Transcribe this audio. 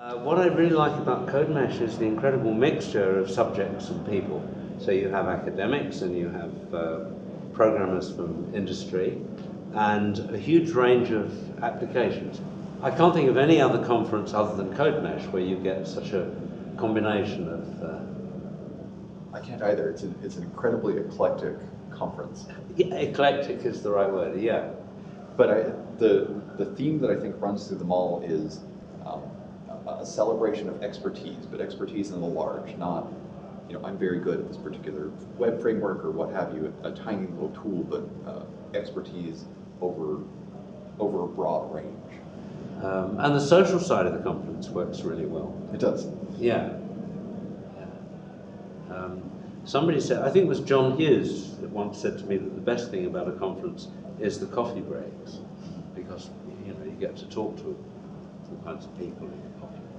Uh, what I really like about CodeMesh is the incredible mixture of subjects and people. So you have academics and you have uh, programmers from industry and a huge range of applications. I can't think of any other conference other than CodeMesh where you get such a combination of. Uh, I can't either. It's, a, it's an incredibly eclectic conference. yeah, eclectic is the right word, yeah. But I, the, the theme that I think runs through them all is um, a, celebration of expertise, but expertise in the large, not, you know, I'm very good at this particular web framework or what have you, a tiny little tool, but uh, expertise over, over a broad range. Um, and the social side of the conference works really well. It does. Yeah. yeah. Um, somebody said, I think it was John Hughes that once said to me that the best thing about a conference is the coffee breaks because you know you get to talk to all kinds of people in the coffee